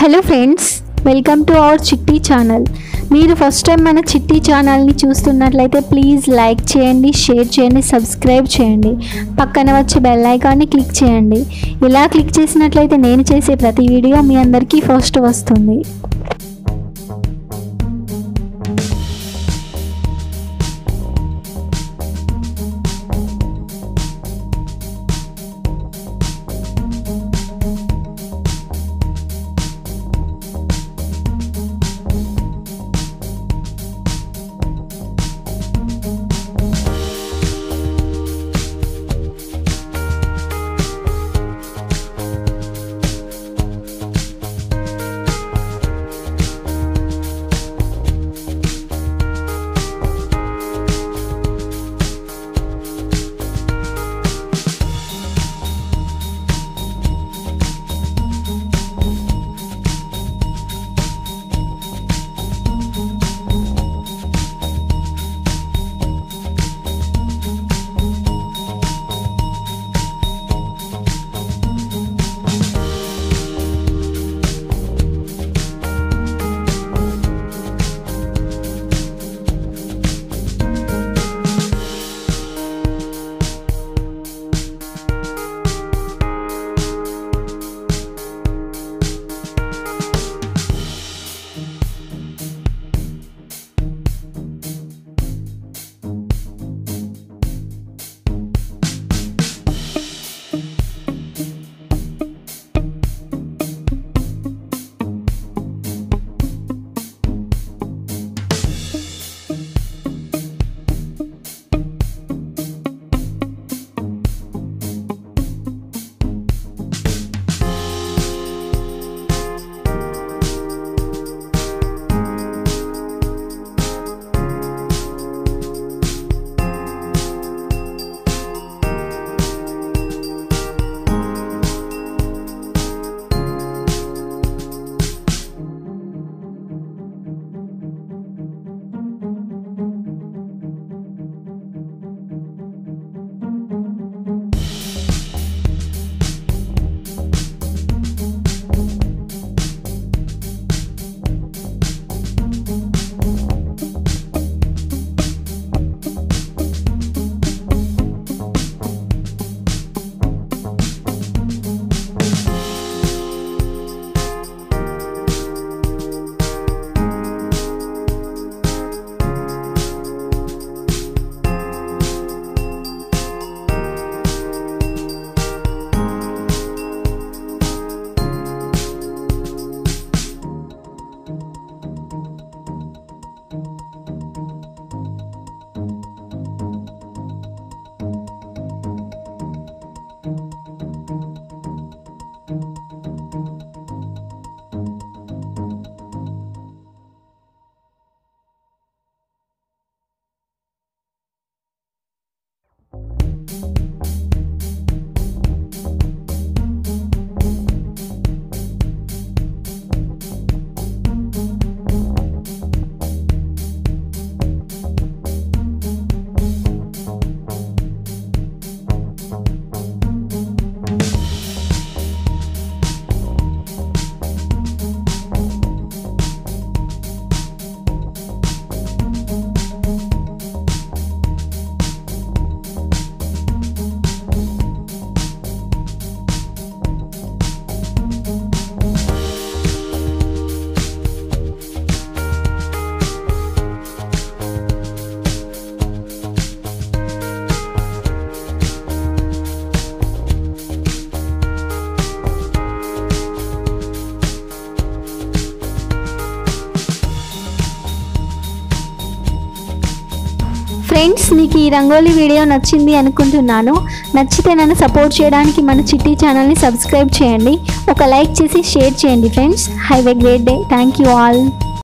Hello friends welcome to our Chitti channel. మీరు first time మన చిట్టి ఛానల్ని చూస్తున్నట్లయితే ప్లీజ్ లైక్ చేయండి షేర్ చేయండి సబ్స్క్రైబ్ చేయండి. పక్కన వచ్చే బెల్ ఐకాన్ని క్లిక్ చేయండి. ఇలా క్లిక్ చేసినట్లయితే నేను చేసే ప్రతి వీడియో మీ అందరికీ ఫస్ట్ వస్తుంది. ఫ్రెండ్స్ నీకు ఈ రంగోలీ వీడియో నచ్చింది అనుకుంటున్నాను. నచ్చితే నన్ను సపోర్ట్ చేయడానికి మన చిట్టి ఛానల్ని సబ్స్క్రైబ్ చేయండి. ఒక లైక్ చేసి షేర్ చేయండి friends. Have a great day thank you all